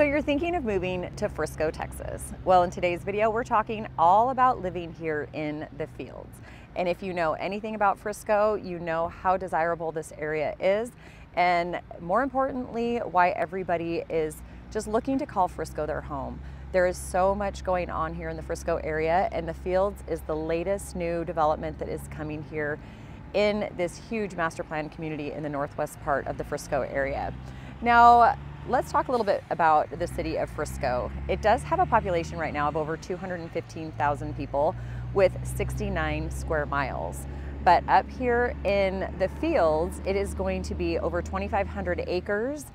So you're thinking of moving to Frisco, Texas. Well, in today's video, we're talking all about living here in the fields. And if you know anything about Frisco, you know how desirable this area is. And more importantly, why everybody is just looking to call Frisco their home. There is so much going on here in the Frisco area and the fields is the latest new development that is coming here in this huge master plan community in the northwest part of the Frisco area. Now, let's talk a little bit about the city of Frisco. It does have a population right now of over 215,000 people with 69 square miles. But up here in the fields, it is going to be over 2,500 acres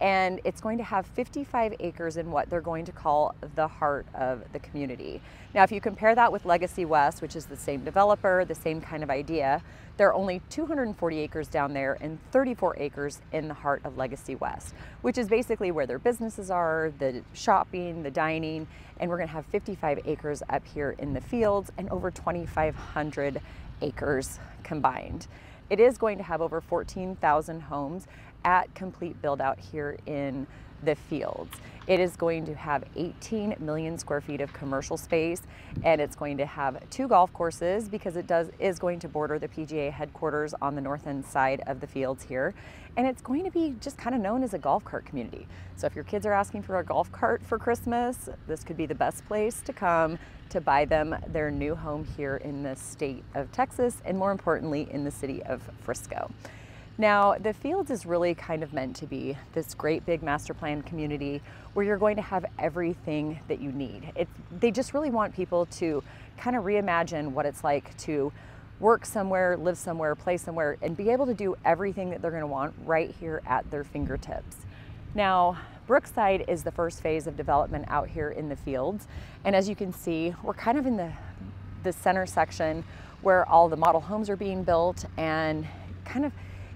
and it's going to have 55 acres in what they're going to call the heart of the community. Now, if you compare that with Legacy West, which is the same developer, the same kind of idea, there are only 240 acres down there and 34 acres in the heart of Legacy West, which is basically where their businesses are, the shopping, the dining, and we're gonna have 55 acres up here in the fields and over 2,500 acres combined. It is going to have over 14,000 homes at complete build out here in the fields. It is going to have 18 million square feet of commercial space and it's going to have two golf courses because it does is going to border the PGA headquarters on the north end side of the fields here. And it's going to be just kind of known as a golf cart community. So if your kids are asking for a golf cart for Christmas, this could be the best place to come to buy them their new home here in the state of Texas and more importantly in the city of Frisco. Now, the Fields is really kind of meant to be this great big master plan community where you're going to have everything that you need. It's, they just really want people to kind of reimagine what it's like to work somewhere, live somewhere, play somewhere, and be able to do everything that they're going to want right here at their fingertips. Now, Brookside is the first phase of development out here in the fields. And as you can see, we're kind of in the, the center section where all the model homes are being built and kind of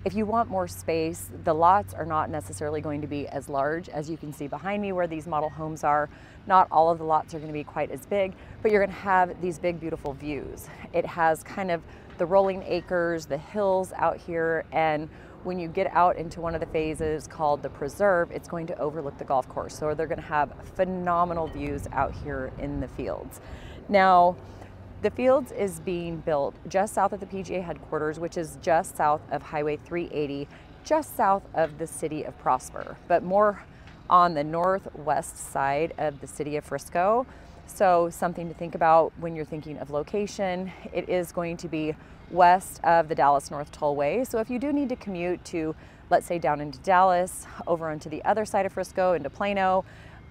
if you want more space, the lots are not necessarily going to be as large as you can see behind me where these model homes are. Not all of the lots are going to be quite as big, but you're going to have these big, beautiful views. It has kind of the rolling acres, the hills out here, and when you get out into one of the phases called the preserve, it's going to overlook the golf course. So they're going to have phenomenal views out here in the fields. Now, the Fields is being built just south of the PGA headquarters, which is just south of Highway 380, just south of the city of Prosper, but more on the northwest side of the city of Frisco. So something to think about when you're thinking of location. It is going to be west of the Dallas North Tollway. So if you do need to commute to, let's say down into Dallas, over onto the other side of Frisco, into Plano,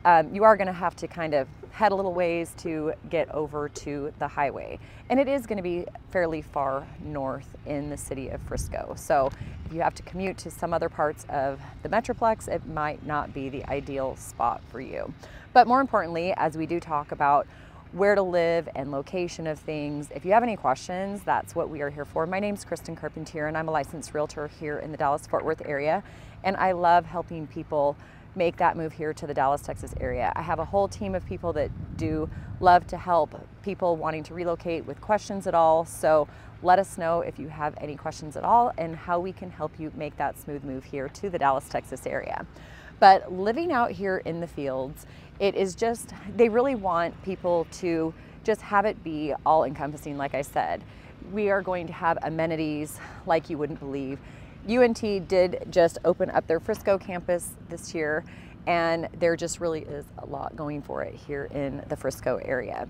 um, you are going to have to kind of head a little ways to get over to the highway. And it is going to be fairly far north in the city of Frisco. So if you have to commute to some other parts of the Metroplex, it might not be the ideal spot for you. But more importantly, as we do talk about where to live and location of things. If you have any questions, that's what we are here for. My name is Kristen Carpentier and I'm a licensed realtor here in the Dallas Fort Worth area. And I love helping people make that move here to the Dallas, Texas area. I have a whole team of people that do love to help people wanting to relocate with questions at all. So let us know if you have any questions at all and how we can help you make that smooth move here to the Dallas, Texas area. But living out here in the fields, it is just, they really want people to just have it be all encompassing, like I said. We are going to have amenities like you wouldn't believe. UNT did just open up their Frisco campus this year, and there just really is a lot going for it here in the Frisco area.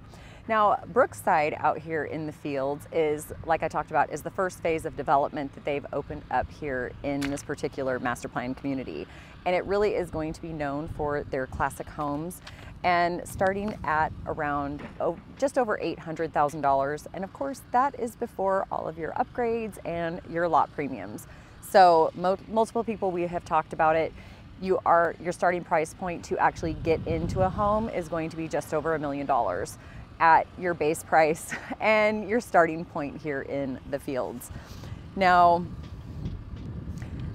Now, Brookside out here in the fields is, like I talked about, is the first phase of development that they've opened up here in this particular master plan community. And it really is going to be known for their classic homes and starting at around oh, just over $800,000. And of course, that is before all of your upgrades and your lot premiums. So mo multiple people we have talked about it. You are your starting price point to actually get into a home is going to be just over a million dollars at your base price and your starting point here in the fields. Now,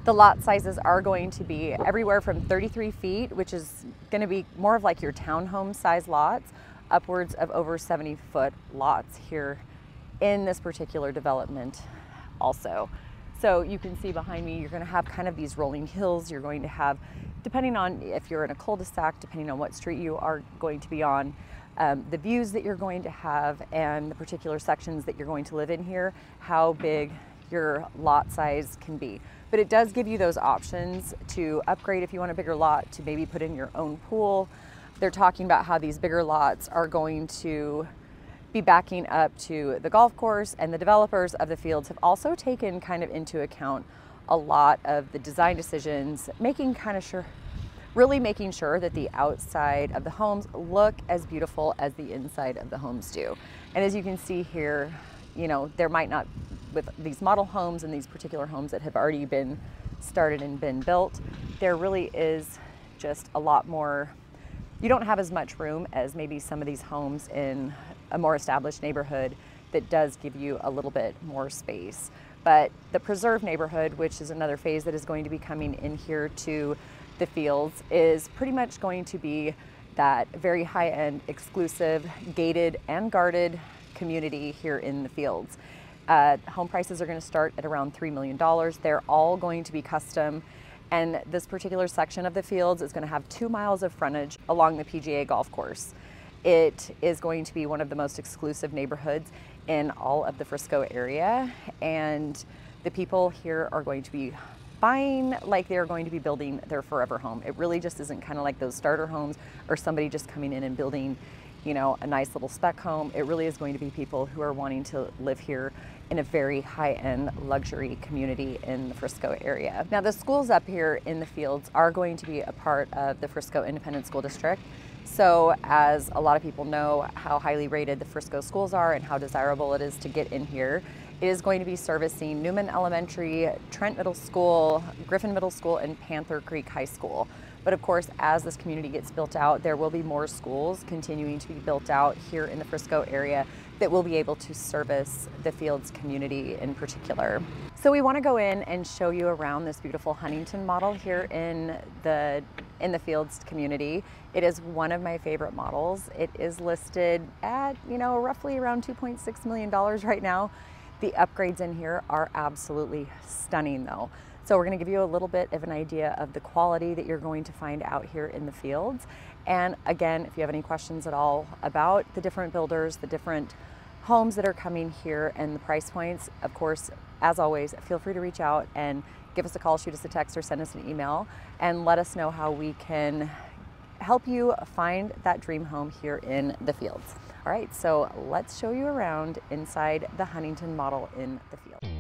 the lot sizes are going to be everywhere from 33 feet, which is going to be more of like your townhome size lots, upwards of over 70 foot lots here in this particular development also. So you can see behind me, you're gonna have kind of these rolling hills. You're going to have depending on if you're in a cul-de-sac, depending on what street you are going to be on, um, the views that you're going to have and the particular sections that you're going to live in here, how big your lot size can be. But it does give you those options to upgrade if you want a bigger lot, to maybe put in your own pool. They're talking about how these bigger lots are going to be backing up to the golf course and the developers of the fields have also taken kind of into account a lot of the design decisions, making kind of sure, really making sure that the outside of the homes look as beautiful as the inside of the homes do. And as you can see here, you know, there might not, with these model homes and these particular homes that have already been started and been built, there really is just a lot more you don't have as much room as maybe some of these homes in a more established neighborhood that does give you a little bit more space. But the preserve neighborhood, which is another phase that is going to be coming in here to the fields, is pretty much going to be that very high end, exclusive, gated and guarded community here in the fields. Uh, home prices are going to start at around $3 million. They're all going to be custom. And this particular section of the fields is going to have two miles of frontage along the PGA golf course. It is going to be one of the most exclusive neighborhoods in all of the Frisco area. And the people here are going to be buying like they're going to be building their forever home. It really just isn't kind of like those starter homes or somebody just coming in and building, you know, a nice little spec home. It really is going to be people who are wanting to live here in a very high-end luxury community in the Frisco area. Now the schools up here in the fields are going to be a part of the Frisco Independent School District. So as a lot of people know how highly rated the Frisco schools are and how desirable it is to get in here, it is going to be servicing Newman Elementary, Trent Middle School, Griffin Middle School, and Panther Creek High School. But of course, as this community gets built out, there will be more schools continuing to be built out here in the Frisco area that will be able to service the Fields community in particular. So we want to go in and show you around this beautiful Huntington model here in the in the Fields community. It is one of my favorite models. It is listed at, you know, roughly around 2.6 million dollars right now. The upgrades in here are absolutely stunning though. So we're going to give you a little bit of an idea of the quality that you're going to find out here in the fields. And again, if you have any questions at all about the different builders, the different homes that are coming here and the price points, of course, as always, feel free to reach out and give us a call, shoot us a text, or send us an email and let us know how we can help you find that dream home here in the fields. All right, so let's show you around inside the Huntington model in the field.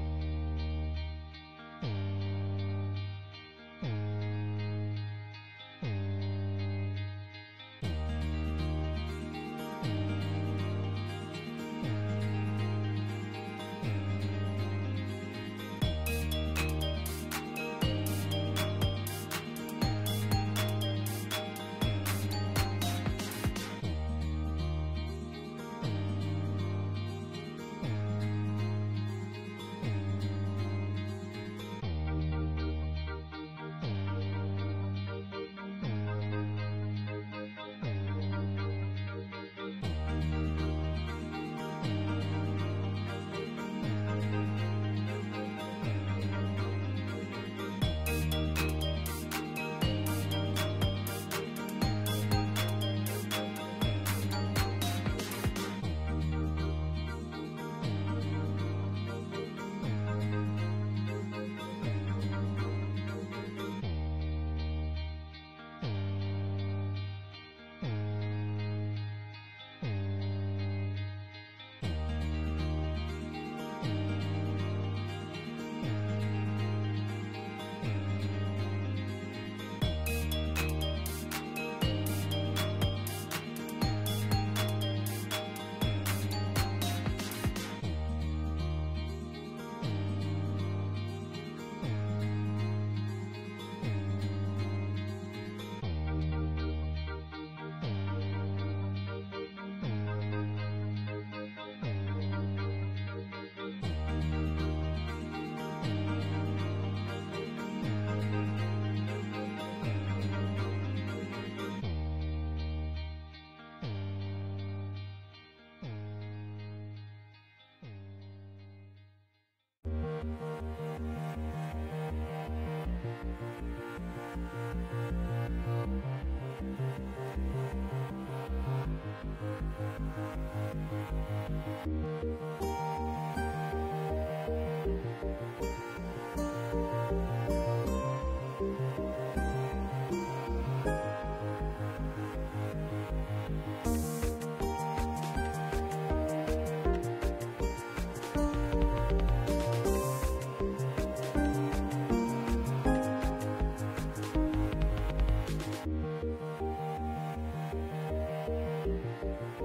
Thank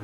you.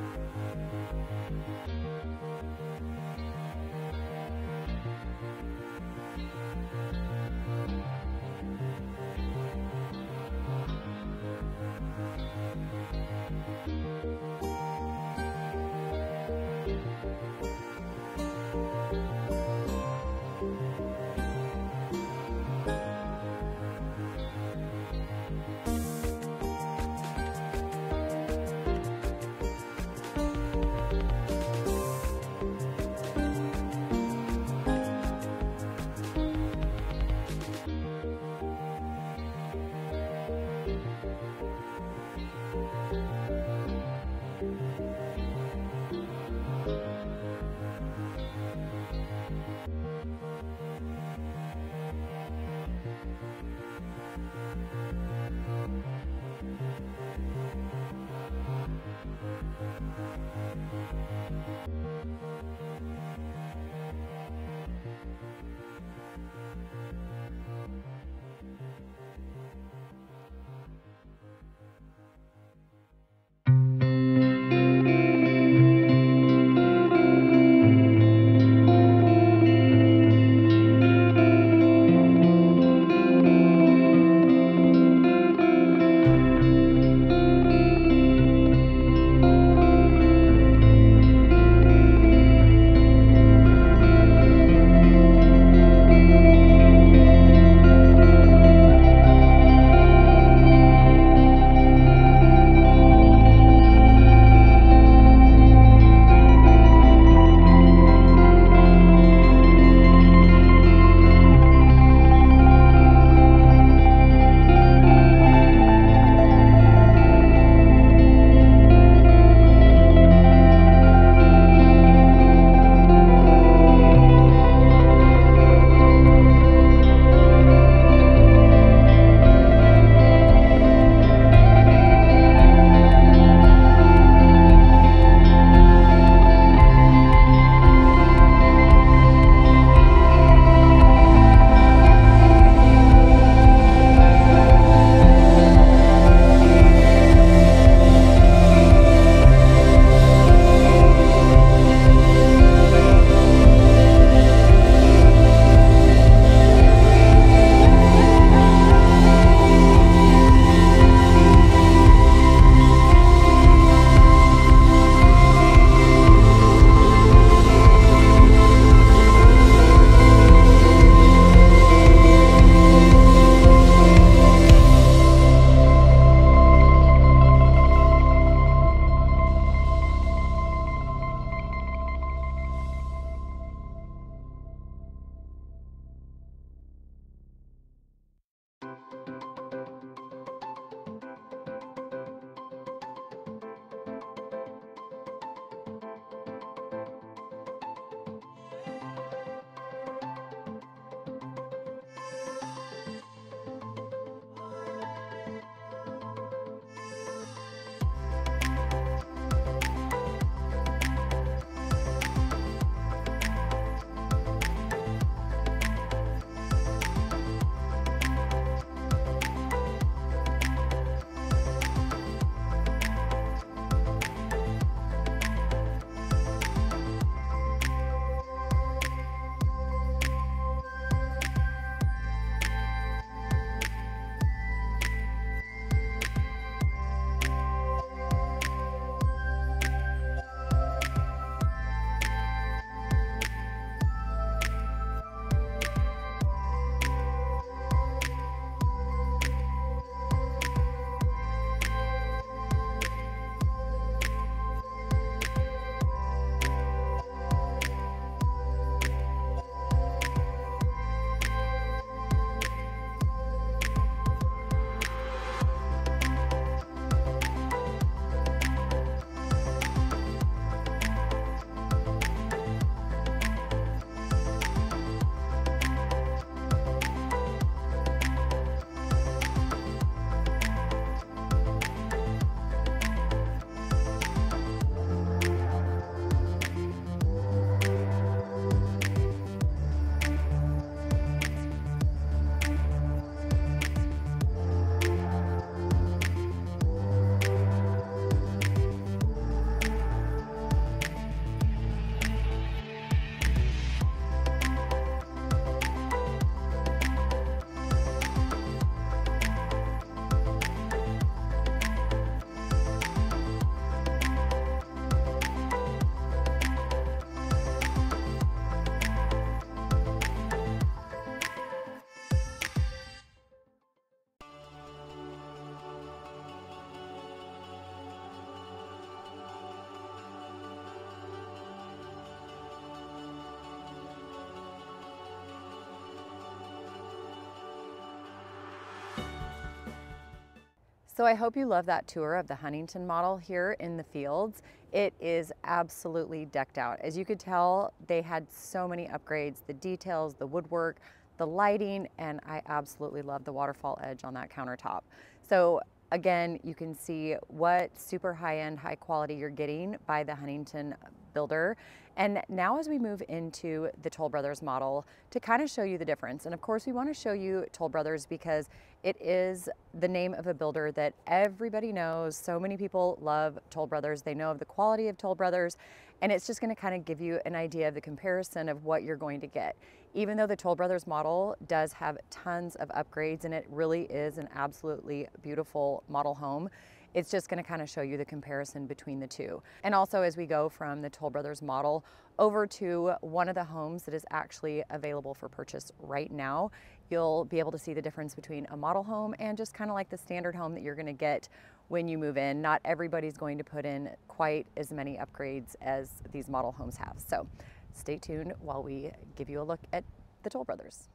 So I hope you love that tour of the Huntington model here in the fields. It is absolutely decked out. As you could tell, they had so many upgrades, the details, the woodwork, the lighting, and I absolutely love the waterfall edge on that countertop. So again, you can see what super high-end, high quality you're getting by the Huntington builder. And now as we move into the Toll Brothers model to kind of show you the difference. And of course we want to show you Toll Brothers because it is the name of a builder that everybody knows. So many people love Toll Brothers. They know of the quality of Toll Brothers and it's just going to kind of give you an idea of the comparison of what you're going to get. Even though the Toll Brothers model does have tons of upgrades and it really is an absolutely beautiful model home, it's just gonna kind of show you the comparison between the two. And also as we go from the Toll Brothers model over to one of the homes that is actually available for purchase right now, you'll be able to see the difference between a model home and just kind of like the standard home that you're gonna get when you move in. Not everybody's going to put in quite as many upgrades as these model homes have. So stay tuned while we give you a look at the Toll Brothers.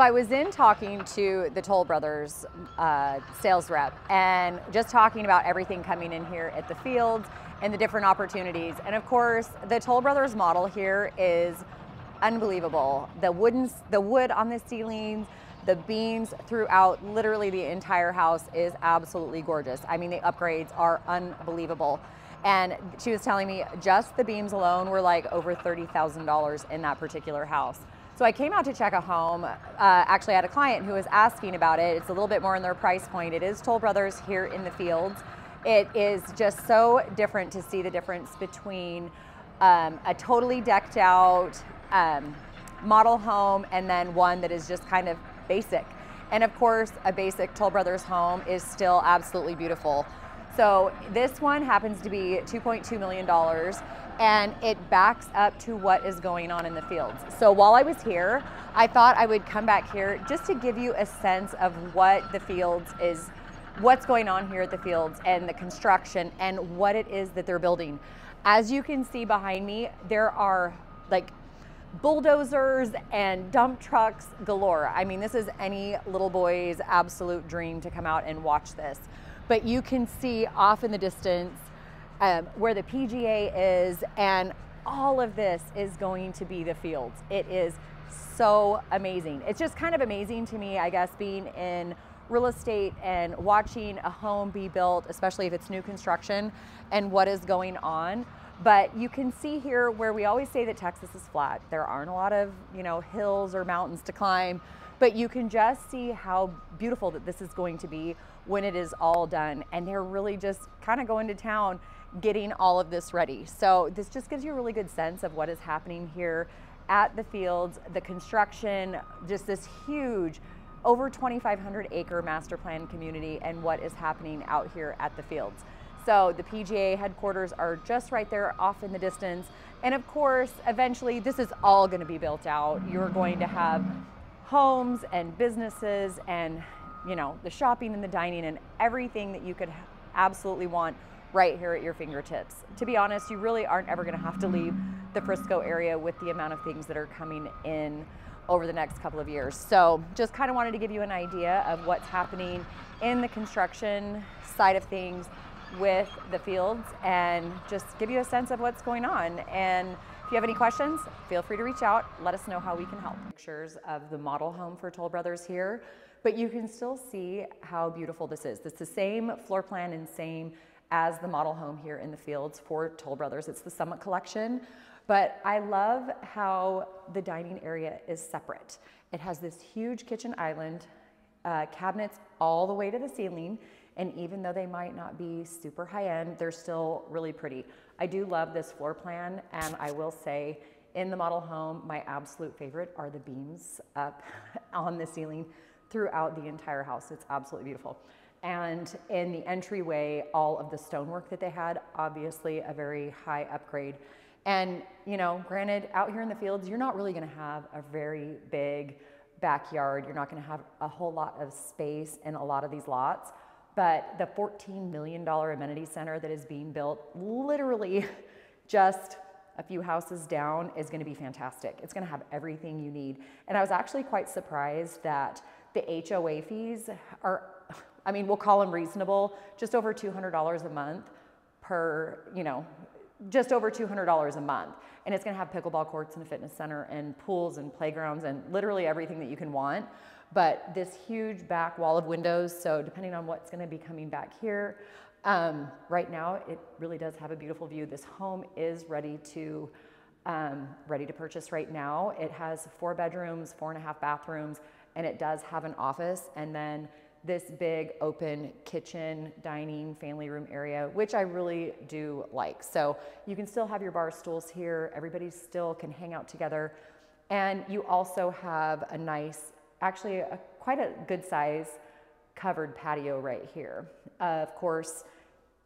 So I was in talking to the Toll Brothers uh, sales rep and just talking about everything coming in here at the fields and the different opportunities. And of course, the Toll Brothers model here is unbelievable. The wooden, the wood on the ceilings, the beams throughout literally the entire house is absolutely gorgeous. I mean, the upgrades are unbelievable. And she was telling me just the beams alone were like over $30,000 in that particular house. So I came out to check a home. Uh, actually, I had a client who was asking about it. It's a little bit more in their price point. It is Toll Brothers here in the fields. It is just so different to see the difference between um, a totally decked out um, model home and then one that is just kind of basic. And of course, a basic Toll Brothers home is still absolutely beautiful. So this one happens to be $2.2 million and it backs up to what is going on in the fields. So while I was here, I thought I would come back here just to give you a sense of what the fields is, what's going on here at the fields and the construction and what it is that they're building. As you can see behind me, there are like bulldozers and dump trucks galore. I mean, this is any little boy's absolute dream to come out and watch this. But you can see off in the distance um, where the PGA is, and all of this is going to be the fields. It is so amazing. It's just kind of amazing to me, I guess, being in real estate and watching a home be built, especially if it's new construction, and what is going on. But you can see here where we always say that Texas is flat. There aren't a lot of, you know, hills or mountains to climb, but you can just see how beautiful that this is going to be when it is all done. And they're really just kind of going to town getting all of this ready. So this just gives you a really good sense of what is happening here at the fields, the construction, just this huge over 2,500 acre master plan community and what is happening out here at the fields. So the PGA headquarters are just right there off in the distance. And of course, eventually this is all gonna be built out. You're going to have homes and businesses and you know, the shopping and the dining and everything that you could absolutely want right here at your fingertips. To be honest, you really aren't ever going to have to leave the Frisco area with the amount of things that are coming in over the next couple of years. So just kind of wanted to give you an idea of what's happening in the construction side of things with the fields and just give you a sense of what's going on. And if you have any questions, feel free to reach out. Let us know how we can help. Pictures of the model home for Toll Brothers here, but you can still see how beautiful this is. It's the same floor plan and same as the model home here in the fields for Toll Brothers. It's the Summit Collection. But I love how the dining area is separate. It has this huge kitchen island, uh, cabinets all the way to the ceiling, and even though they might not be super high end, they're still really pretty. I do love this floor plan, and I will say in the model home, my absolute favorite are the beams up on the ceiling throughout the entire house. It's absolutely beautiful. And in the entryway, all of the stonework that they had, obviously a very high upgrade. And, you know, granted, out here in the fields, you're not really gonna have a very big backyard. You're not gonna have a whole lot of space in a lot of these lots. But the $14 million amenity center that is being built literally just a few houses down is gonna be fantastic. It's gonna have everything you need. And I was actually quite surprised that the HOA fees are I mean, we'll call them reasonable, just over $200 a month per, you know, just over $200 a month. And it's gonna have pickleball courts and a fitness center and pools and playgrounds and literally everything that you can want. But this huge back wall of windows, so depending on what's gonna be coming back here, um, right now it really does have a beautiful view. This home is ready to, um, ready to purchase right now. It has four bedrooms, four and a half bathrooms, and it does have an office and then this big open kitchen, dining, family room area, which I really do like. So you can still have your bar stools here. Everybody still can hang out together. And you also have a nice, actually a, quite a good size covered patio right here. Uh, of course,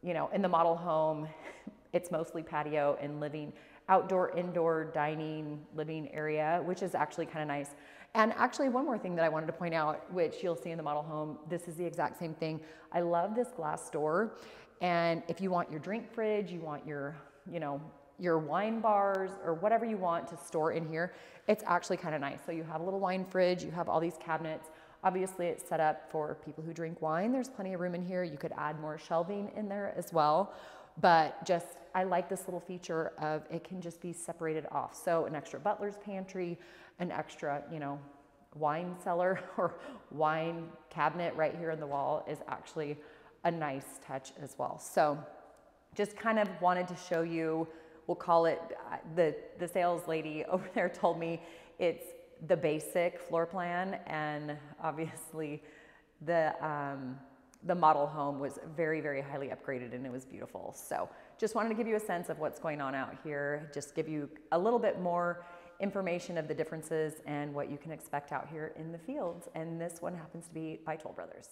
you know, in the model home, it's mostly patio and living, outdoor, indoor dining, living area, which is actually kind of nice. And actually one more thing that I wanted to point out, which you'll see in the model home, this is the exact same thing. I love this glass door. And if you want your drink fridge, you want your, you know, your wine bars or whatever you want to store in here, it's actually kind of nice. So you have a little wine fridge, you have all these cabinets. Obviously it's set up for people who drink wine. There's plenty of room in here. You could add more shelving in there as well. But just, I like this little feature of it can just be separated off. So an extra butler's pantry, an extra, you know, wine cellar or wine cabinet right here in the wall is actually a nice touch as well. So just kind of wanted to show you, we'll call it, uh, the, the sales lady over there told me it's the basic floor plan and obviously the, um, the model home was very, very highly upgraded and it was beautiful. So just wanted to give you a sense of what's going on out here, just give you a little bit more information of the differences and what you can expect out here in the fields. And this one happens to be by Toll Brothers.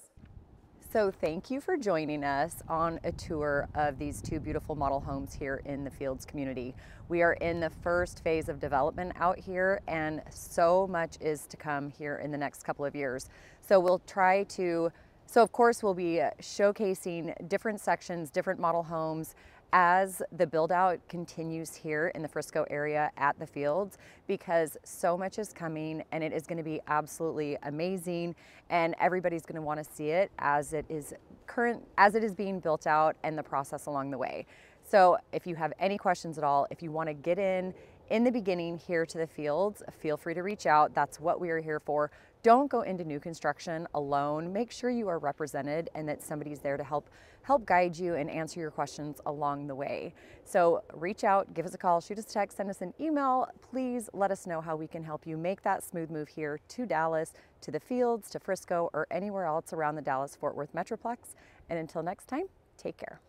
So thank you for joining us on a tour of these two beautiful model homes here in the Fields community. We are in the first phase of development out here and so much is to come here in the next couple of years. So we'll try to, so of course we'll be showcasing different sections, different model homes, as the build out continues here in the Frisco area at the fields because so much is coming and it is going to be absolutely amazing and everybody's going to want to see it as it is current as it is being built out and the process along the way. So if you have any questions at all, if you want to get in in the beginning here to the fields, feel free to reach out. That's what we are here for. Don't go into new construction alone. Make sure you are represented and that somebody's there to help help guide you and answer your questions along the way. So reach out, give us a call, shoot us a text, send us an email. Please let us know how we can help you make that smooth move here to Dallas, to the fields, to Frisco, or anywhere else around the Dallas-Fort Worth Metroplex. And until next time, take care.